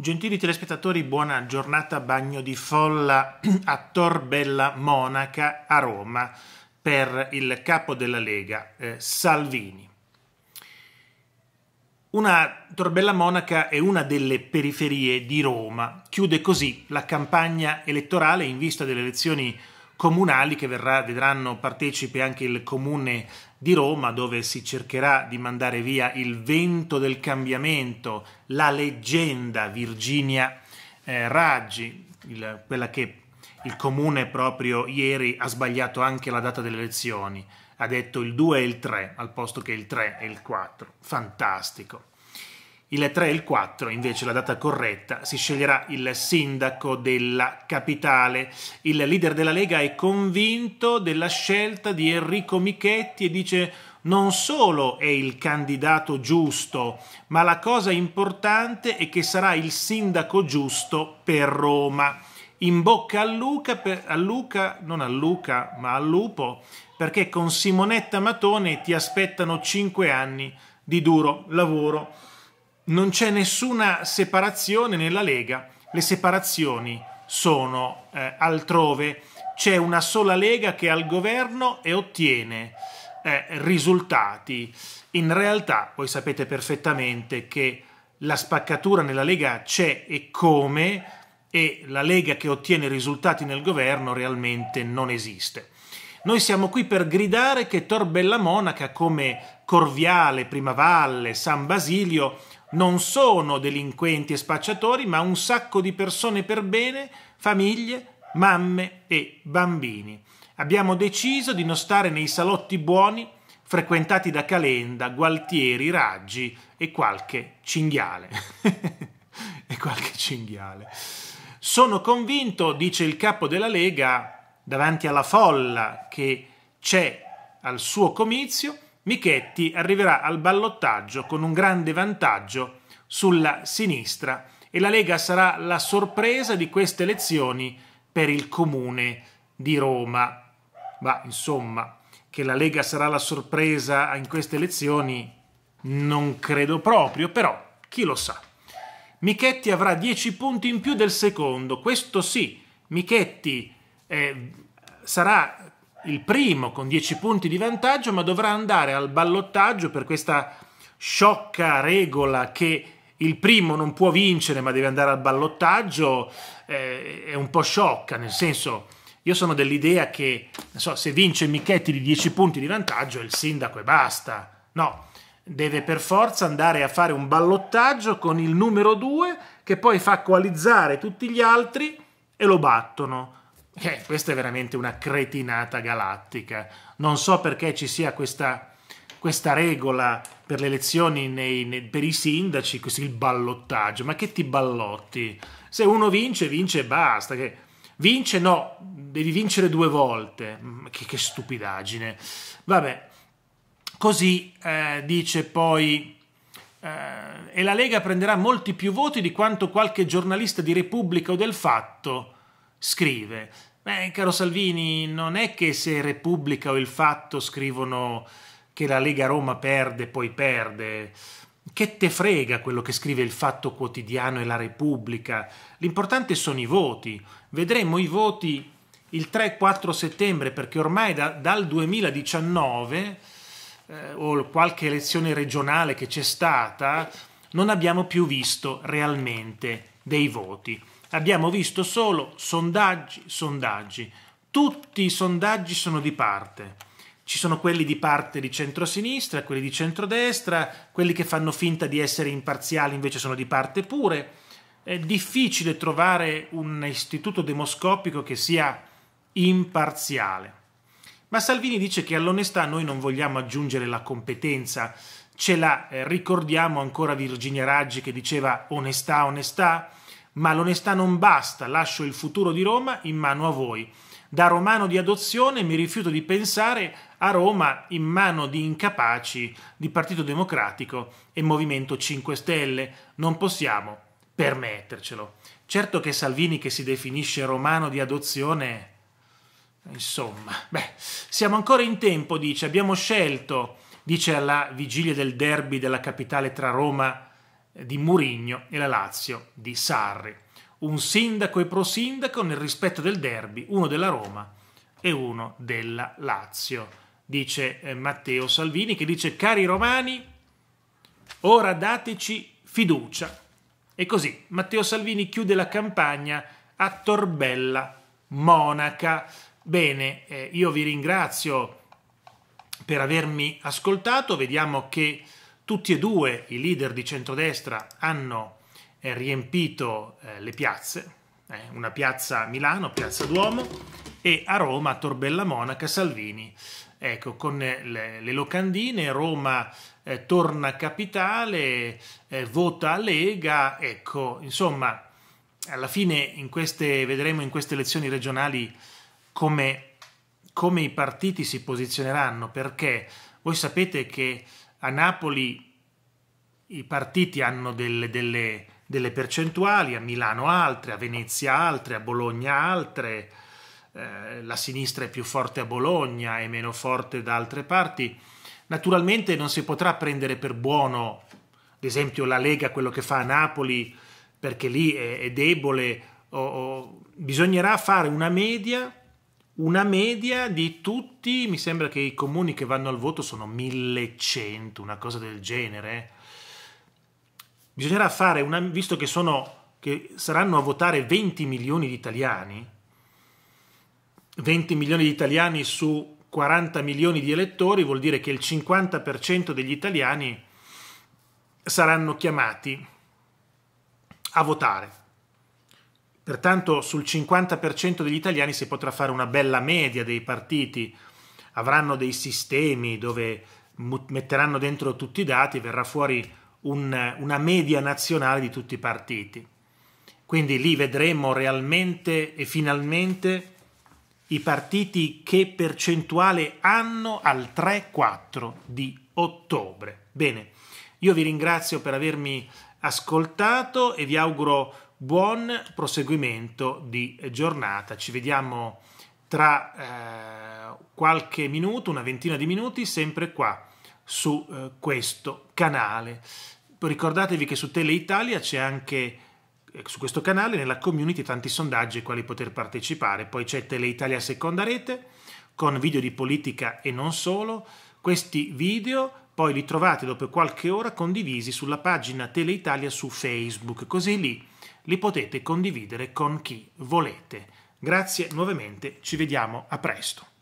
Gentili telespettatori, buona giornata bagno di folla a Torbella Monaca a Roma per il capo della Lega, eh, Salvini. Una Torbella Monaca è una delle periferie di Roma. Chiude così la campagna elettorale in vista delle elezioni comunali che verrà, vedranno partecipi anche il comune di Roma dove si cercherà di mandare via il vento del cambiamento, la leggenda Virginia eh, Raggi, il, quella che il comune proprio ieri ha sbagliato anche la data delle elezioni, ha detto il 2 e il 3 al posto che il 3 e il 4. Fantastico. Il 3 e il 4, invece, la data corretta, si sceglierà il sindaco della capitale. Il leader della Lega è convinto della scelta di Enrico Michetti e dice non solo è il candidato giusto, ma la cosa importante è che sarà il sindaco giusto per Roma. In bocca a Luca, per, a Luca, non a Luca, ma al lupo, perché con Simonetta Matone ti aspettano cinque anni di duro lavoro non c'è nessuna separazione nella Lega, le separazioni sono eh, altrove, c'è una sola Lega che è al governo e ottiene eh, risultati. In realtà voi sapete perfettamente che la spaccatura nella Lega c'è e come e la Lega che ottiene risultati nel governo realmente non esiste. Noi siamo qui per gridare che Tor Bella Monaca come Corviale, Primavalle, San Basilio non sono delinquenti e spacciatori, ma un sacco di persone per bene, famiglie, mamme e bambini. Abbiamo deciso di non stare nei salotti buoni frequentati da Calenda, Gualtieri, Raggi e qualche cinghiale. e qualche cinghiale. Sono convinto, dice il capo della Lega, davanti alla folla che c'è al suo comizio, Michetti arriverà al ballottaggio con un grande vantaggio sulla sinistra e la Lega sarà la sorpresa di queste elezioni per il comune di Roma. Ma insomma, che la Lega sarà la sorpresa in queste elezioni non credo proprio, però chi lo sa. Michetti avrà 10 punti in più del secondo, questo sì, Michetti eh, sarà il primo con 10 punti di vantaggio, ma dovrà andare al ballottaggio per questa sciocca regola che il primo non può vincere ma deve andare al ballottaggio, eh, è un po' sciocca, nel senso io sono dell'idea che so, se vince Michetti di 10 punti di vantaggio il sindaco e basta. No, deve per forza andare a fare un ballottaggio con il numero 2 che poi fa coalizzare tutti gli altri e lo battono. Eh, questa è veramente una cretinata galattica. Non so perché ci sia questa, questa regola per le elezioni nei, nei, per i sindaci, così il ballottaggio. Ma che ti ballotti? Se uno vince, vince e basta. Che vince, no, devi vincere due volte. Che, che stupidaggine. Vabbè, così eh, dice poi. Eh, e la Lega prenderà molti più voti di quanto qualche giornalista di Repubblica o del Fatto scrive. Beh, caro Salvini, non è che se Repubblica o il Fatto scrivono che la Lega Roma perde, poi perde. Che te frega quello che scrive il Fatto Quotidiano e la Repubblica? L'importante sono i voti. Vedremo i voti il 3-4 settembre perché ormai da, dal 2019 eh, o qualche elezione regionale che c'è stata non abbiamo più visto realmente dei voti. Abbiamo visto solo sondaggi, sondaggi. Tutti i sondaggi sono di parte. Ci sono quelli di parte di centrosinistra, quelli di centrodestra, quelli che fanno finta di essere imparziali invece sono di parte pure. È difficile trovare un istituto demoscopico che sia imparziale. Ma Salvini dice che all'onestà noi non vogliamo aggiungere la competenza. Ce la eh, ricordiamo ancora Virginia Raggi che diceva onestà, onestà? Ma l'onestà non basta, lascio il futuro di Roma in mano a voi. Da romano di adozione mi rifiuto di pensare a Roma in mano di incapaci di Partito Democratico e Movimento 5 Stelle. Non possiamo permettercelo. Certo che Salvini che si definisce romano di adozione... Insomma, beh, siamo ancora in tempo, dice, abbiamo scelto, dice alla vigilia del derby della capitale tra Roma di Murigno e la Lazio di Sarri. Un sindaco e prosindaco nel rispetto del derby, uno della Roma e uno della Lazio, dice eh, Matteo Salvini che dice cari romani, ora dateci fiducia. E così Matteo Salvini chiude la campagna a Torbella, Monaca. Bene, eh, io vi ringrazio per avermi ascoltato. Vediamo che tutti e due i leader di centrodestra hanno eh, riempito eh, le piazze, eh, una piazza a Milano, piazza Duomo, e a Roma, a Torbella Monaca, Salvini. Ecco, con le, le locandine, Roma eh, torna capitale, eh, vota Lega, ecco, insomma, alla fine in queste, vedremo in queste elezioni regionali come come i partiti si posizioneranno, perché voi sapete che a Napoli i partiti hanno delle, delle, delle percentuali, a Milano altre, a Venezia altre, a Bologna altre, eh, la sinistra è più forte a Bologna e meno forte da altre parti. Naturalmente non si potrà prendere per buono, ad esempio, la Lega, quello che fa a Napoli, perché lì è, è debole, o, o, bisognerà fare una media una media di tutti, mi sembra che i comuni che vanno al voto sono 1100, una cosa del genere. Bisognerà fare una, visto che sono che saranno a votare 20 milioni di italiani, 20 milioni di italiani su 40 milioni di elettori vuol dire che il 50% degli italiani saranno chiamati a votare. Pertanto sul 50% degli italiani si potrà fare una bella media dei partiti, avranno dei sistemi dove metteranno dentro tutti i dati, verrà fuori un, una media nazionale di tutti i partiti. Quindi lì vedremo realmente e finalmente i partiti che percentuale hanno al 3-4 di ottobre. Bene, io vi ringrazio per avermi ascoltato e vi auguro buon proseguimento di giornata. Ci vediamo tra eh, qualche minuto, una ventina di minuti, sempre qua su eh, questo canale. Ricordatevi che su Tele Italia c'è anche eh, su questo canale nella community tanti sondaggi ai quali poter partecipare. Poi c'è Tele Italia Seconda Rete con video di politica e non solo. Questi video poi li trovate dopo qualche ora condivisi sulla pagina Tele Italia su Facebook, così lì li potete condividere con chi volete. Grazie nuovamente, ci vediamo a presto.